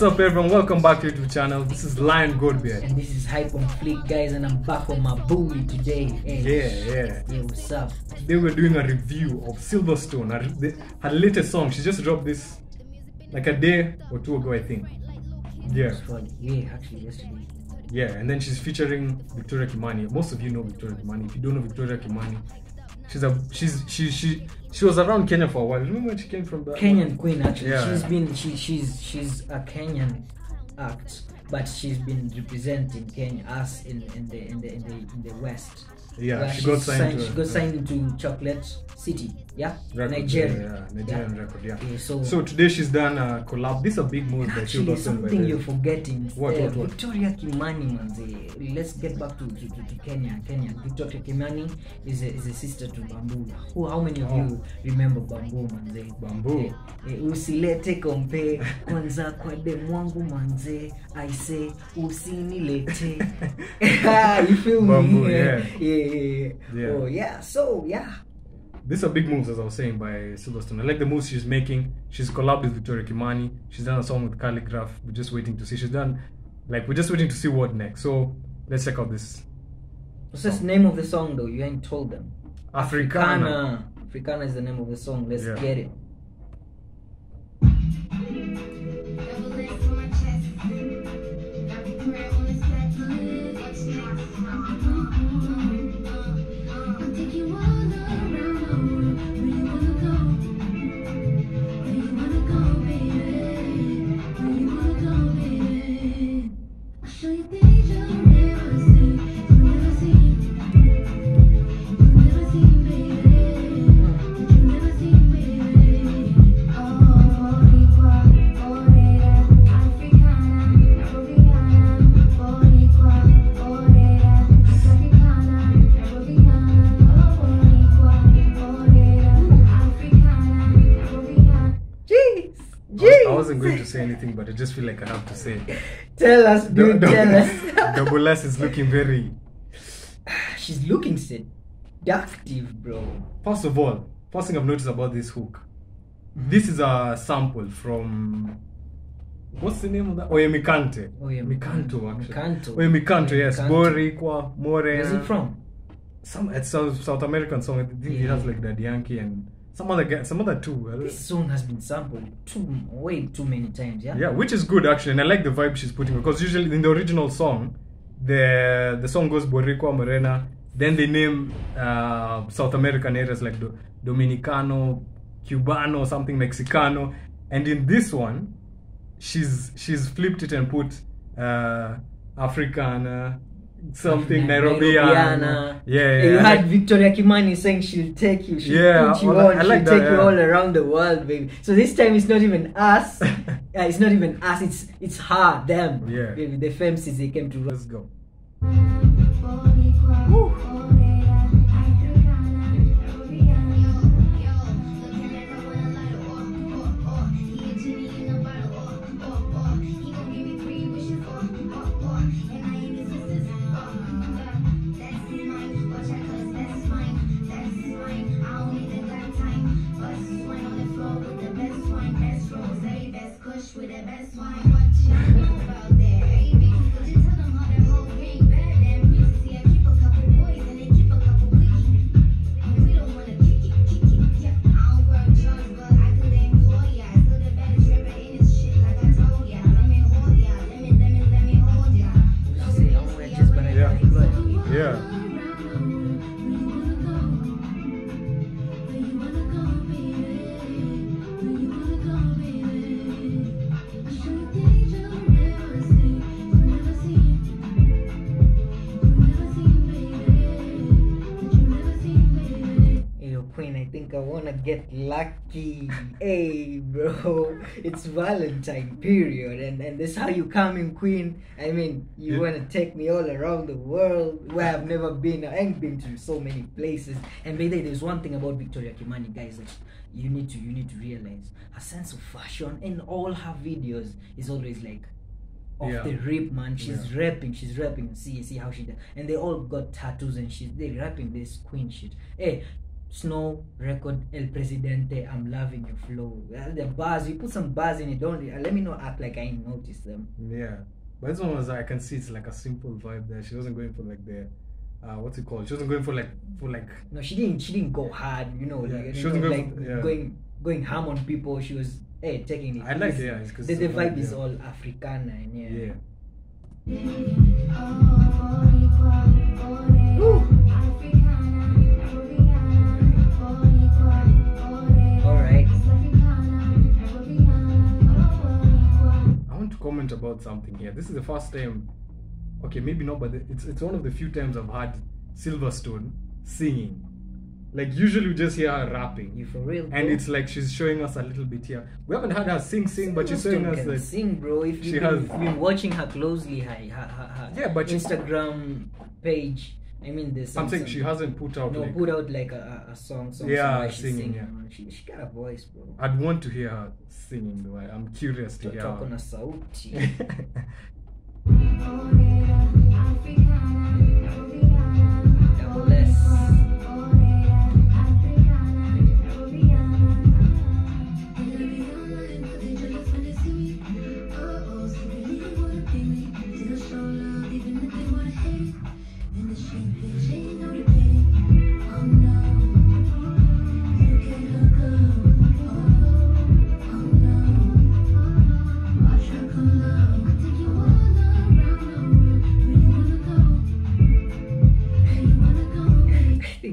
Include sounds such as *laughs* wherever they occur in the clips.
What's up, everyone? Welcome back to YouTube channel. This is Lion Goatbeard. And this is Hype on Fleek, guys, and I'm back on my booty today. Hey. Yeah, yeah. Yeah, what's up? Today we're doing a review of Silverstone, her, the, her latest song. She just dropped this like a day or two ago, I think. Yeah. Yeah, actually, yesterday. yeah. And then she's featuring Victoria Kimani. Most of you know Victoria Kimani. If you don't know Victoria Kimani, she's a she's she she she was around Kenya for a while. Remember when she came from the Kenyan queen, actually. Yeah. She's been, she, she's she's a Kenyan act, but she's been representing Kenya, us in, in, the, in, the, in, the, in the West. Yeah, yeah she got signed, signed to She got got signed into Chocolate City, yeah? record, Nigeria. Yeah, Nigerian yeah, record. Yeah. Yeah, so, So today she's done a collab. This is a big move that you've done. something you're forgetting. What, Uh, what, what? Victoria Kimani, manze. Let's get back to, to, to, to Kenya. Kenya. Victoria Kimani is a, is a sister to Bamboo. Who? How many of Oh. you remember Bamboo, manze? Bamboo. Eh, eh, usilete kompe kwanza kwa demu wangu manze say usinilete *laughs* *laughs* you feel Bamboo, me yeah. yeah, yeah. Yeah. oh yeah so yeah These are big moves, as I was saying, by Silverstone. I like the moves she's making. She's collabed with Victoria Kimani. She's done a song with Khaligraph. We're just waiting to see. She's done, like, we're just waiting to see what next. So let's check out this what's the name of the song though you ain't told them Africana. Africana is the name of the song. Let's Yeah. get it. Wasn't going to say anything, but I just feel like I have to say. Tell us, dude. Dou- Tell us. *laughs* Double S is looking very. *sighs* She's looking seductive, bro. First of all, first thing I've noticed about this hook, mm-hmm. this is a sample from. What's the name of that? Oye Mikante. Oye Mi Canto, actually. Mi Canto. Oye Mi Canto, yes. Boricua, More. Where's it from? some it's South, South American song. I think it has like Daddy Yankee and some other guy, some other two. This song has been sampled too way too many times, yeah. Yeah, which is good actually, and I like the vibe she's putting because usually in the original song, the the song goes Boricua Morena, then they name uh, South American areas like Do- Dominicano, Cubano, something Mexicano, and in this one, she's she's flipped it and put uh, Africana, something. Nairobiana. Yeah, yeah. You I had like- Victoria Kimani saying she'll take you, she'll Yeah, put you well, on, I she'll like take that, you all around the world, baby. So this time it's not even us. *laughs* uh, it's not even us. It's it's her, them. Yeah. Baby, the femmes they came to. Let's go. Get lucky. hey, bro, *laughs* it's Valentine period, and and this how you come in, Queen. I mean, you Yeah. wanna take me all around the world where I've never been. I ain't been to so many places. And by the way, there's one thing about Victoria Kimani, guys, that you need to you need to realize her sense of fashion in all her videos is always like of Yeah. the rip, man. She's Yeah. rapping, she's rapping. See, see how she does. And they all got tattoos and she's they rapping this queen shit. Hey, Snow record El Presidente. I'm loving your flow. The bars, you put some bars in it. Don't uh, let me not act like I ain't noticed them. Yeah, but this one was I can see it's like a simple vibe there. She wasn't going for like the, uh, what's it called? She wasn't going for like for like No, she didn't. She didn't go hard. You know, Yeah, like, she wasn't know, going like for- yeah. going going ham on people. She was hey taking it. I like it, yeah, it's 'cause the, the a vibe, vibe is all Africana and yeah. yeah. All comment about something here. This is the first time. Okay, maybe not, but it's it's one of the few times I've had Silverstone singing. Like usually we just hear her rapping. You for real? and it's like she's showing us a little bit here. We haven't had her sing, sing, but she's showing us can like sing, bro. If she you've has- been, you've been watching her closely, her, her, her, her Yeah, but she- Instagram page. I mean, there's some, I'm saying some- she hasn't put out no like. put out like a, a, a song, song, Yeah, song where she's singing, singing. yeah. man. She, she got a voice, bro. I'd want to hear her singing though. I- I'm curious to hear. Talk on her. a sauti. *laughs* Oh,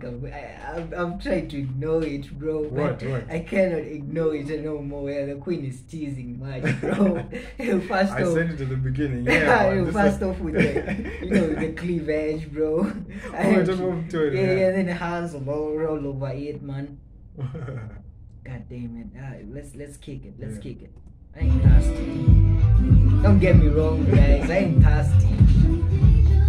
think I, trying to ignore it, bro. What, but what? I cannot ignore it no more. Yeah, the queen is teasing much, bro. *laughs* *laughs* first I off, said it at the beginning. *laughs* yeah, Yeah, you but first off with the, you know, the cleavage, bro. Oh, I don't to, yeah, yeah. yeah, then the hands all, all over it, man. God damn it. Let's let's kick it. Let's Yeah. kick it. I ain't thirsty. Don't get me wrong, guys. I ain't thirsty.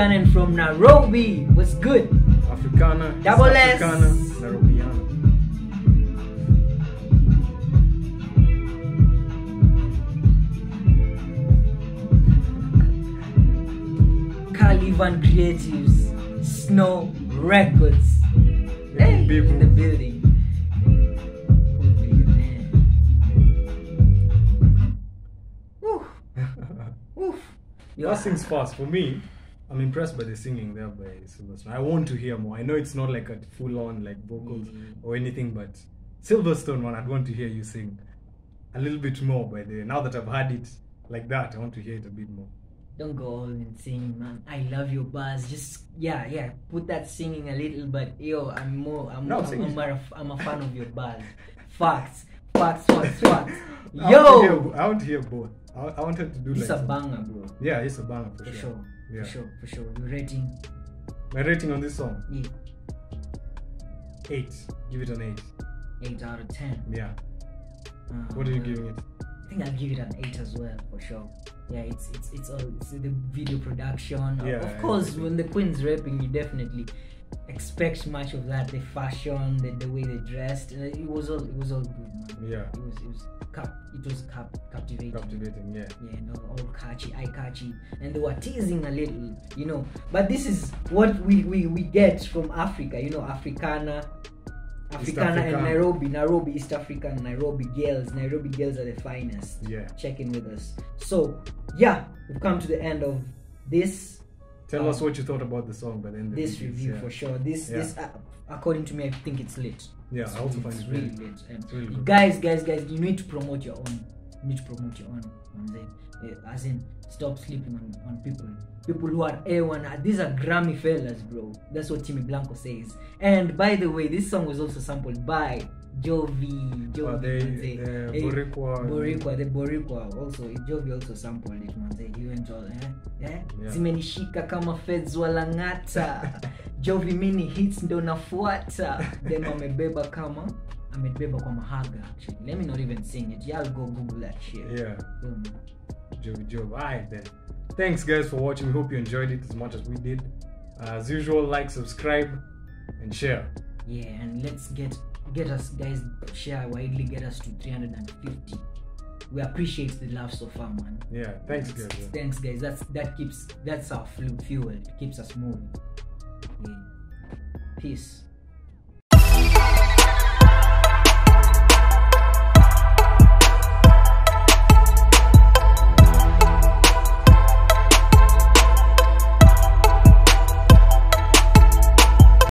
African and from Nairobi. What's good? Africana, Double S. Africana, Nairobiana. Calivan Creatives, Snow Records. Hey, in the building. Billionaire. Woo, woo. That sings fast. For me, I'm impressed by the singing there by Silverstone. I want to hear more. I know it's not like a full on like vocals Mm. or anything, but Silverstone one, I'd want to hear you sing a little bit more by the way. Now that I've had it like that, I want to hear it a bit more. Don't go all insane, man. I love your bars. Just yeah, yeah. Put that singing a little, but yo, I'm more. I'm. No, I'm, I'm, a, I'm a fan of your bars. Facts, facts, facts, *laughs* facts. I want to hear, Yo, I want to hear both. I, I wanted to do it's like a banger, bro. Yeah, it's a banger for, For sure. sure, Yeah. for sure, for sure. Your rating, My rating on this song, yeah, eight. Give it an eight. eight out of ten. Yeah. Uh, What are you well, giving it? I think I'll give it an eight as well, for sure. Yeah, it's it's it's all it's the video production. Yeah, of course, when the queen's rapping, you definitely expect much of that. The fashion, the, the way they dressed, uh, it was all it was all good. Yeah. It was it was cap, it was cap, captivating. Captivating, yeah. Yeah, and all, all catchy, eye catchy, and they were teasing a little, you know. But this is what we, we, we get from Africa, you know, Africana, Africana and Nairobi, Nairobi, East African, Nairobi girls. Nairobi girls are the finest. Yeah. Check in with us. So, yeah, we've come to the end of this Tell Um, us what you thought about the song by the end this this, review yeah. for sure. This Yeah. this uh, according to me, I think it's lit. Yeah, It's, I also find it really really good. And really good. guys, guys, guys, you need to promote your own. You need to promote your own. And uh, as in, stop sleeping on, on people. People who are A1. uh, These are Grammy fellas, bro. That's what Timmy Blanco says. And by the way, this song was also sampled by Jovi, Jovi, Uh, they- the Hey, Boricua- Boricua, the Boricua also Jovi also sampled it man. He went all eh, eh? Yeah. Zimenishika kama feds walang'ata. *laughs* Jovi mini hits ndo nafuata. Then amebeba kama amebeba kwa mahaga actually. Let me not even sing it. Y'all go Google that shit. Yeah. Boom. Jovi Joe. Alright then. Thanks guys for watching. We hope you enjoyed it as much as we did. Uh, as usual, like, subscribe, and share. Yeah, and let's get get us guys share widely get us to 350. We appreciate the love so far, man. Yeah. Thanks guys. Thanks, guys. That's that keeps that's our fuel. It keeps us moving. Yeah. Peace.